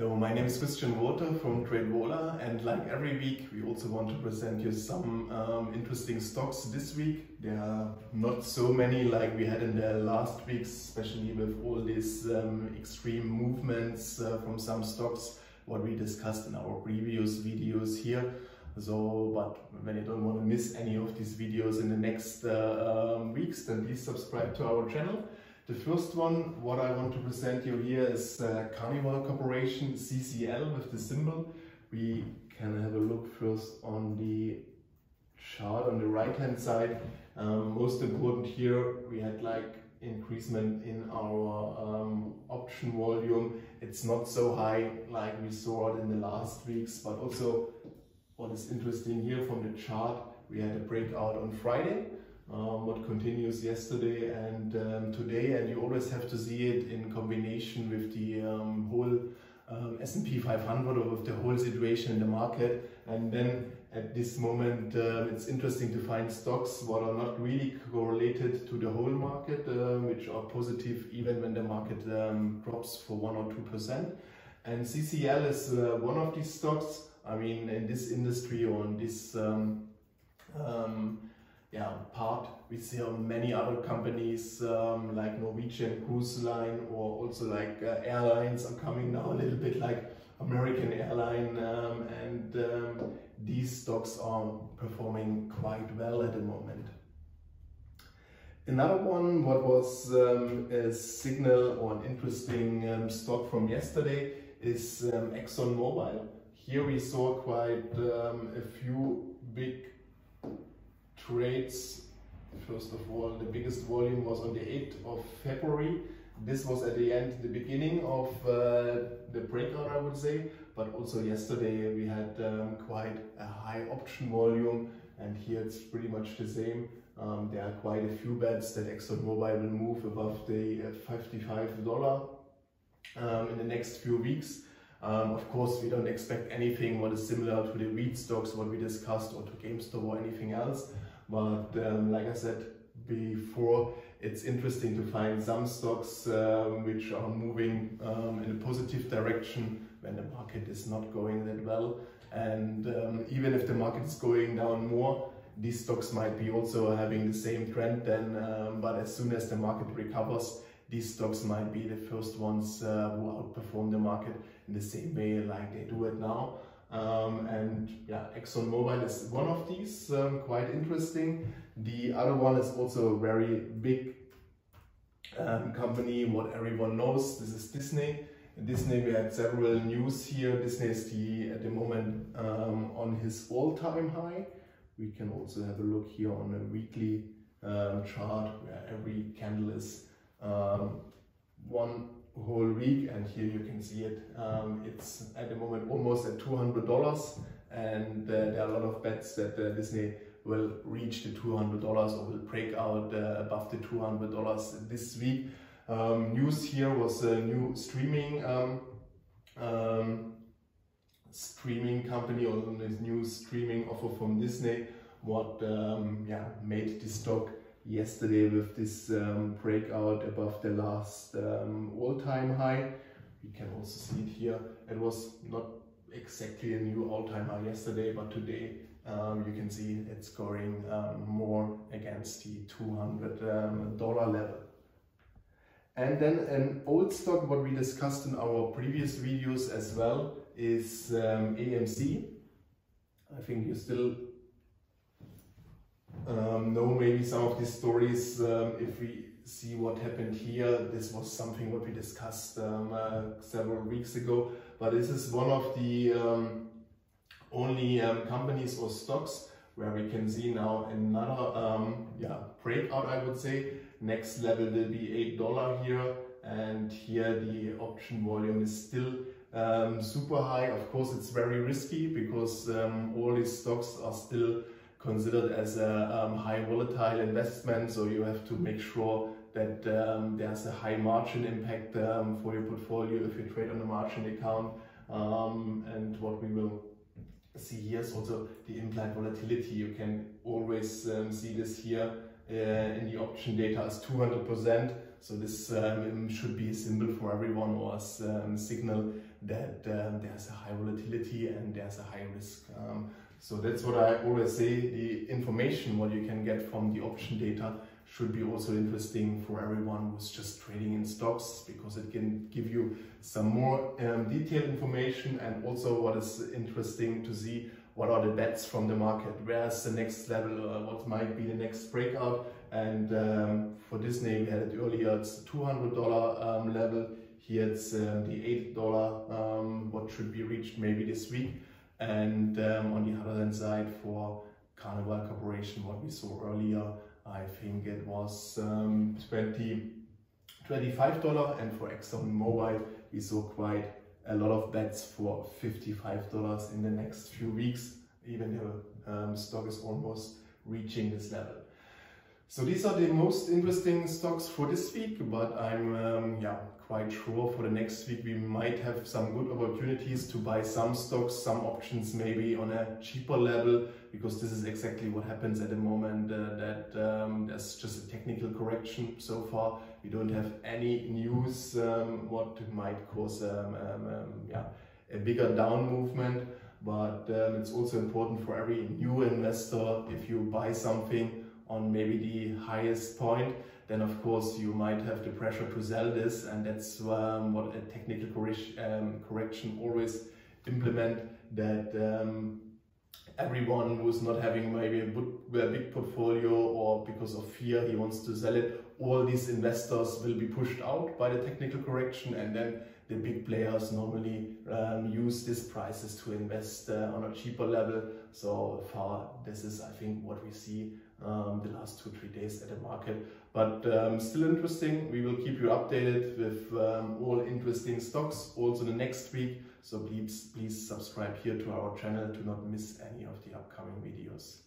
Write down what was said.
Hello, my name is Christian Walter from TradeVola and like every week we also want to present you some um, interesting stocks this week. There are not so many like we had in the last weeks, especially with all these um, extreme movements uh, from some stocks, what we discussed in our previous videos here. So, but when you don't want to miss any of these videos in the next uh, um, weeks, then please subscribe to our channel. The first one, what I want to present you here is uh, Carnival Corporation, CCL with the symbol. We can have a look first on the chart on the right hand side. Um, most important here, we had like increasement in our um, option volume. It's not so high like we saw it in the last weeks, but also what is interesting here from the chart, we had a breakout on Friday um, what continues yesterday and um, today. And you always have to see it in combination with the um, whole um, S&P 500 or with the whole situation in the market. And then at this moment uh, it's interesting to find stocks what are not really correlated to the whole market uh, which are positive even when the market drops for 1 or 2% and CCL is uh, one of these stocks. I mean in this industry or in this yeah, part. We see many other companies um, like Norwegian Cruise Line or also like uh, airlines are coming now a little bit like American Airline um, and um, these stocks are performing quite well at the moment. Another one, what was um, a signal or an interesting um, stock from yesterday is um, ExxonMobil. Here we saw quite a few big trades. First of all, the biggest volume was on the 8th of February. This was at the end, the beginning of uh, the breakout, I would say. But also yesterday we had um, quite a high option volume and here it's pretty much the same. Um, there are quite a few bets that ExxonMobil will move above the uh, $55 um, in the next few weeks. Um, of course, we don't expect anything what is similar to the wheat stocks, what we discussed, or to GameStop or anything else. But um, like I said before, it's interesting to find some stocks um, which are moving um, in a positive direction when the market is not going that well. And um, even if the market is going down more, these stocks might be also having the same trend then, um, but as soon as the market recovers, these stocks might be the first ones uh, who outperform the market in the same way like they do it now. Um, and yeah, ExxonMobil is one of these, um, quite interesting. The other one is also a very big um, company, what everyone knows. This is Disney. Disney, we had several news here. Disney is the, at the moment um, on his all-time high. We can also have a look here on a weekly um, chart where every candle is um, one whole week and here you can see it um, it's at the moment almost at $200 and uh, there are a lot of bets that uh, Disney will reach the $200 or will break out uh, above the $200 this week. Um, news here was a new streaming um, um, streaming company or this new streaming offer from Disney what um, yeah made this stock yesterday with this um, breakout above the last um, all-time high. You can also see it here. It was not exactly a new all-time high yesterday, but today um, you can see it's scoring um, more against the $200 um, level. And then an old stock, what we discussed in our previous videos as well, is um, AMC. I think you still um, know maybe some of these stories um, if we see what happened here. This was something what we discussed um, uh, several weeks ago, but this is one of the um, only um, companies or stocks where we can see now another um, yeah breakout I would say. Next level will be $8 here and here the option volume is still super high. Of course it's very risky because all these stocks are still considered as a um, high volatile investment. So you have to make sure that um, there's a high margin impact um, for your portfolio if you trade on a margin account. Um, and what we will see here is also the implied volatility. You can always um, see this here uh, in the option data as 200%. So this um, should be a symbol for everyone or a um, signal that um, there's a high volatility and there's a high risk. So that's what I always say, the information what you can get from the option data should be also interesting for everyone who's just trading in stocks because it can give you some more um, detailed information and also what is interesting to see what are the bets from the market, where's the next level, uh, what might be the next breakout. And um, for Disney, we had it earlier, it's the $200 um, level. Here it's um, the $8, um, what should be reached maybe this week. And um, on the other hand side, for Carnival Corporation, what we saw earlier, I think it was um, 20, $25 and for Exxon Mobil we saw quite a lot of bets for $55 in the next few weeks even though um, stock is almost reaching this level. So these are the most interesting stocks for this week, but I'm um, yeah quite sure for the next week we might have some good opportunities to buy some stocks, some options maybe on a cheaper level, because this is exactly what happens at the moment, uh, that um, there's just a technical correction so far. We don't have any news um, what might cause um, um, um, yeah, a bigger down movement, but it's also important for every new investor, if you buy something on maybe the highest point, then of course you might have the pressure to sell this and that's um, what a technical um, correction always implement that um, everyone who's not having maybe a, big portfolio or because of fear he wants to sell it, all these investors will be pushed out by the technical correction and then the big players normally um, use these prices to invest uh, on a cheaper level. So far, this is, I think, what we see um, the last two, three days at the market. But um, still interesting. We will keep you updated with um, all interesting stocks also the next week. So please, please subscribe here to our channel to not miss any of the upcoming videos.